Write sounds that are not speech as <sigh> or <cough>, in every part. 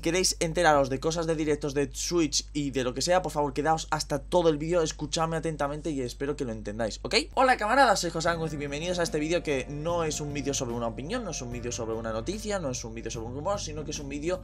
Si queréis enteraros de cosas de directos de Switch y de lo que sea, por favor, quedaos hasta todo el vídeo, escuchadme atentamente y espero que lo entendáis, ¿ok? Hola camaradas, soy José Angus y bienvenidos a este vídeo que no es un vídeo sobre una opinión, no es un vídeo sobre una noticia, no es un vídeo sobre un rumor, sino que es un vídeo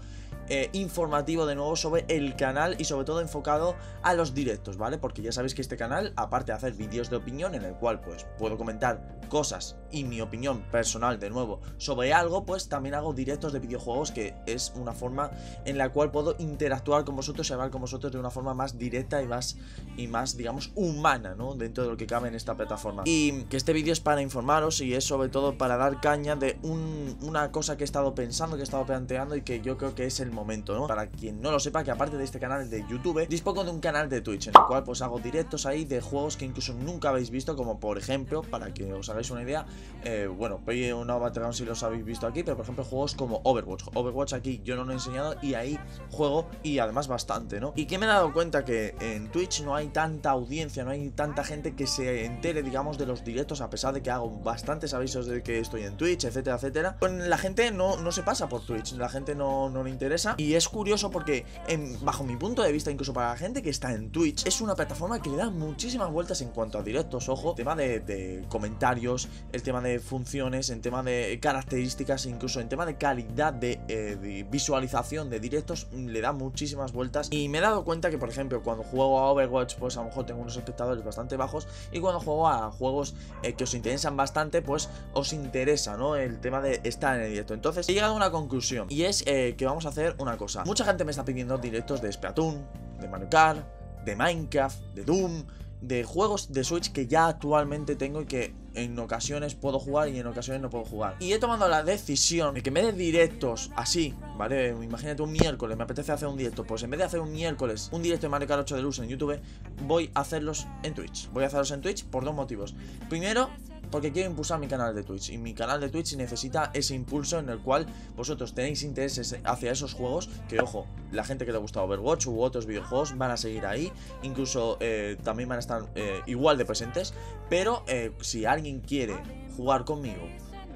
eh, informativo de nuevo sobre el canal y sobre todo enfocado a los directos, ¿vale? Porque ya sabéis que este canal, aparte de hacer vídeos de opinión en el cual pues puedo comentar cosas y mi opinión personal de nuevo sobre algo, pues también hago directos de videojuegos que es una forma en la cual puedo interactuar con vosotros y hablar con vosotros de una forma más directa y más, y más digamos, humana, ¿no? Dentro de lo que cabe en esta plataforma. Y que este vídeo es para informaros y es sobre todo para dar caña de una cosa que he estado pensando, que he estado planteando y que yo creo que es el momento, ¿no? Para quien no lo sepa, que aparte de este canal de YouTube, dispongo de un canal de Twitch en el cual pues hago directos ahí de juegos que incluso nunca habéis visto, como por ejemplo, para que os hagáis una idea, eh, bueno, no Battleground si los habéis visto aquí, pero por ejemplo juegos como Overwatch. Overwatch aquí yo no lo he enseñado y ahí juego y además bastante, ¿no? Y que me he dado cuenta que en Twitch no hay tanta audiencia, no hay tanta gente que se entere, digamos, de los directos, a pesar de que hago bastantes avisos de que estoy en Twitch, etcétera, etcétera. Pues la gente no, no se pasa por Twitch, la gente no, no le interesa. Y es curioso porque, bajo mi punto de vista, incluso para la gente que está en Twitch, es una plataforma que le da muchísimas vueltas en cuanto a directos, ojo, tema de, de comentarios, el tema de funciones, en tema de características, incluso en tema de calidad de, eh, visualización de directos, le da muchísimas vueltas. Y me he dado cuenta que, por ejemplo, cuando juego a Overwatch, pues a lo mejor tengo unos espectadores bastante bajos. Y cuando juego a juegos eh, que os interesan bastante, pues os interesa, ¿no? El tema de estar en el directo. Entonces, he llegado a una conclusión. Y es eh, que vamos a hacer una cosa. Mucha gente me está pidiendo directos de Splatoon, de Mario Kart, de Minecraft, de Doom de juegos de Switch que ya actualmente tengo y que en ocasiones puedo jugar y en ocasiones no puedo jugar. Y he tomado la decisión de que en vez de directos así, ¿vale? Imagínate un miércoles, me apetece hacer un directo. Pues en vez de hacer un miércoles un directo de Mario Kart 8 de luz en YouTube, voy a hacerlos en Twitch. Voy a hacerlos en Twitch por dos motivos. Primero, porque quiero impulsar mi canal de Twitch y mi canal de Twitch necesita ese impulso en el cual vosotros tenéis intereses hacia esos juegos que ojo, la gente que le gusta Overwatch u otros videojuegos van a seguir ahí, incluso eh, también van a estar eh, igual de presentes, pero eh, si alguien quiere jugar conmigo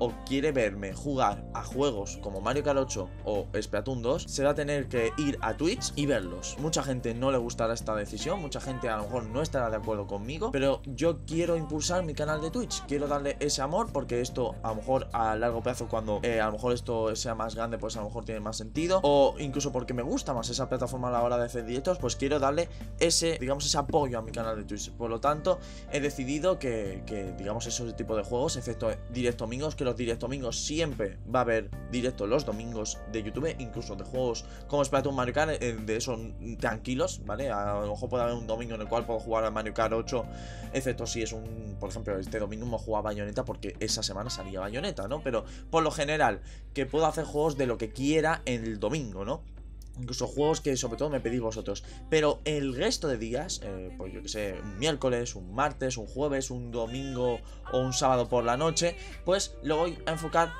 o quiere verme jugar a juegos como Mario Kart 8 o Splatoon 2, se va a tener que ir a Twitch y verlos. Mucha gente no le gustará esta decisión, mucha gente a lo mejor no estará de acuerdo conmigo, pero yo quiero impulsar mi canal de Twitch, quiero darle ese amor porque esto a lo mejor a largo plazo cuando eh, a lo mejor esto sea más grande pues a lo mejor tiene más sentido o incluso porque me gusta más esa plataforma a la hora de hacer directos, pues quiero darle ese, digamos, ese apoyo a mi canal de Twitch. Por lo tanto, he decidido que, digamos, esos tipo de juegos, excepto directo domingos, que los directos domingos siempre va a haber directo los domingos de YouTube, incluso de juegos como Splatoon Mario Kart, eh, de esos tranquilos, ¿vale? A lo mejor puede haber un domingo en el cual puedo jugar a Mario Kart 8, excepto si es un, por ejemplo, este domingo me a Bayonetta porque esa semana salía Bayonetta, ¿no? Pero por lo general, que puedo hacer juegos de lo que quiera el domingo, ¿no? Incluso juegos que sobre todo me pedís vosotros. Pero el resto de días, eh, pues yo que sé, un miércoles, un martes, un jueves, un domingo o un sábado por la noche, pues lo voy a enfocar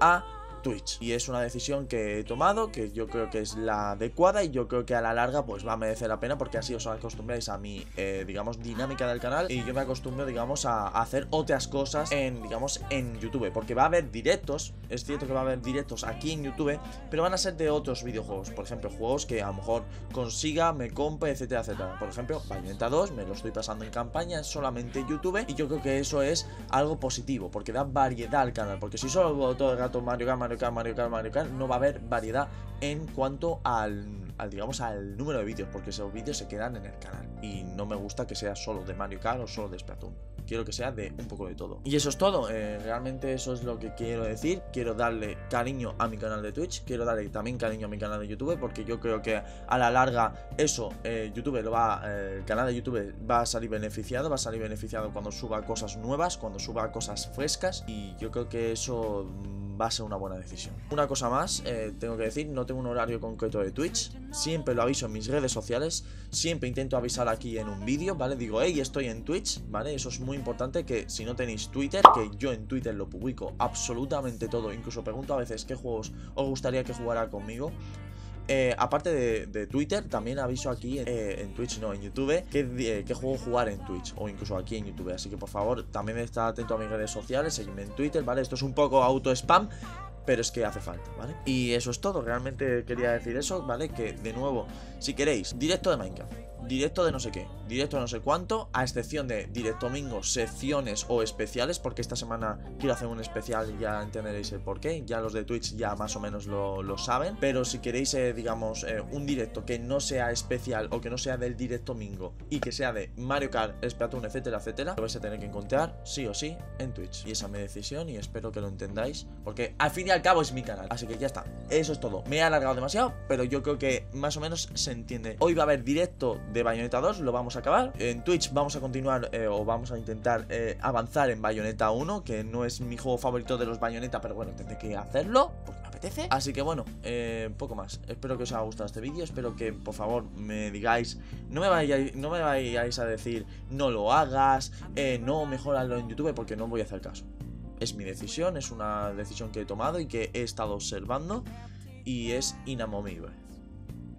a Twitch. Y es una decisión que he tomado, que yo creo que es la adecuada y yo creo que a la larga pues va a merecer la pena porque así os acostumbráis a mi, eh, digamos, dinámica del canal y yo me acostumbro, digamos, a hacer otras cosas en, digamos, en YouTube. Porque va a haber directos, es cierto que va a haber directos aquí en YouTube, pero van a ser de otros videojuegos. Por ejemplo, juegos que a lo mejor consiga, me compre, etcétera, etcétera. Por ejemplo, Bayonetta 2 me lo estoy pasando en campaña, es solamente YouTube y yo creo que eso es algo positivo porque da variedad al canal. Porque si solo todo el gato Mario Kart, Mario Kart, Mario Kart, Mario Kart, no va a haber variedad en cuanto al, al digamos, al número de vídeos, porque esos vídeos se quedan en el canal. Y no me gusta que sea solo de Mario Kart o solo de Splatoon. Quiero que sea de un poco de todo. Y eso es todo. Eh, realmente eso es lo que quiero decir. Quiero darle cariño a mi canal de Twitch. Quiero darle también cariño a mi canal de YouTube. Porque yo creo que a la larga eso, eh, YouTube lo va. Eh, el canal de YouTube va a salir beneficiado. Va a salir beneficiado cuando suba cosas nuevas. Cuando suba cosas frescas. Y yo creo que eso va a ser una buena decisión. Una cosa más, eh, tengo que decir, no tengo un horario concreto de Twitch, siempre lo aviso en mis redes sociales, siempre intento avisar aquí en un vídeo, ¿vale? Digo, hey, estoy en Twitch, ¿vale? Eso es muy importante que si no tenéis Twitter, que yo en Twitter lo publico absolutamente todo, incluso pregunto a veces qué juegos os gustaría que jugara conmigo. Eh, aparte de, Twitter, también aviso aquí eh, en Twitch, no, en YouTube, qué, qué juego jugar en Twitch o incluso aquí en YouTube. Así que por favor, también está atento a mis redes sociales, seguidme en Twitter, ¿vale? Esto es un poco auto-spam, pero es que hace falta, ¿vale? Y eso es todo, realmente quería decir eso, ¿vale? Que de nuevo, si queréis, directo de Minecraft directo de no sé qué, directo de no sé cuánto, a excepción de directo domingo, secciones o especiales, porque esta semana quiero hacer un especial y ya entenderéis el porqué, ya los de Twitch ya más o menos lo, saben, pero si queréis, eh, digamos, eh, un directo que no sea especial o que no sea del directo domingo y que sea de Mario Kart, Splatoon, etcétera, etcétera, lo vais a tener que encontrar sí o sí en Twitch. Y esa es mi decisión y espero que lo entendáis, porque al fin y al cabo es mi canal, así que ya está, eso es todo. Me he alargado demasiado, pero yo creo que más o menos se entiende. Hoy va a haber directo de Bayonetta 2, lo vamos a acabar. En Twitch vamos a continuar eh, o vamos a intentar eh, avanzar en Bayonetta 1, que no es mi juego favorito de los Bayonetta, pero bueno, tendré que hacerlo porque me apetece. Así que bueno, eh, poco más. Espero que os haya gustado este vídeo, espero que por favor me digáis, no me vayáis, no me vayáis a decir no lo hagas, no mejoralo en YouTube porque no voy a hacer caso. Es mi decisión, es una decisión que he tomado y que he estado observando y es inamovible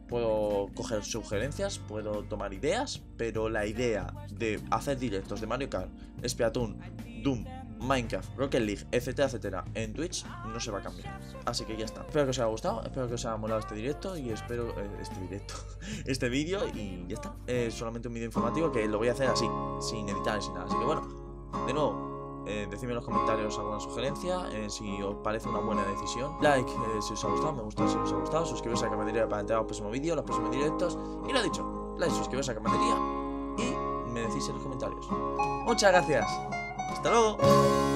puedo coger sugerencias, puedo tomar ideas, pero la idea de hacer directos de Mario Kart, Splatoon, Doom, Minecraft, Rocket League, etcétera, etcétera, en Twitch no se va a cambiar. Así que ya está. Espero que os haya gustado, espero que os haya molado este directo y espero. Eh, este directo, <laughs> este vídeo y ya está. Es solamente un vídeo informativo que lo voy a hacer así, sin editar, sin nada. Así que bueno, de nuevo, eh, decidme en los comentarios alguna sugerencia, eh, si os parece una buena decisión. Like eh, si os ha gustado, me gusta si os ha gustado, suscribiros a la camadería para entrar al próximo vídeo, los próximos directos. Y lo dicho, like, suscribiros a la camadería y me decís en los comentarios. Muchas gracias. Hasta luego.